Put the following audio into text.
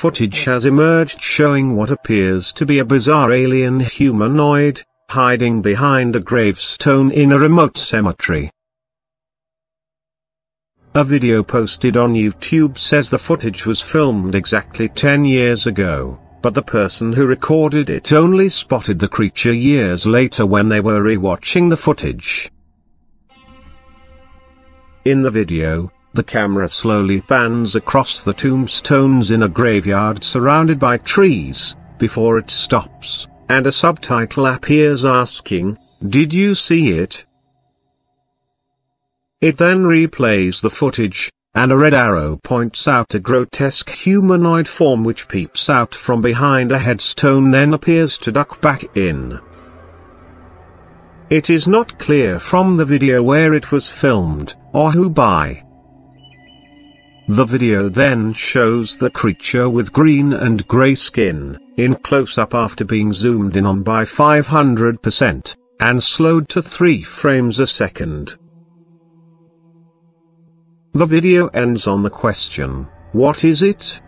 footage has emerged showing what appears to be a bizarre alien humanoid, hiding behind a gravestone in a remote cemetery. A video posted on YouTube says the footage was filmed exactly 10 years ago, but the person who recorded it only spotted the creature years later when they were re-watching the footage. In the video, the camera slowly pans across the tombstones in a graveyard surrounded by trees, before it stops, and a subtitle appears asking, Did you see it? It then replays the footage, and a red arrow points out a grotesque humanoid form which peeps out from behind a headstone then appears to duck back in. It is not clear from the video where it was filmed, or who by. The video then shows the creature with green and grey skin, in close-up after being zoomed in on by 500%, and slowed to 3 frames a second. The video ends on the question, what is it?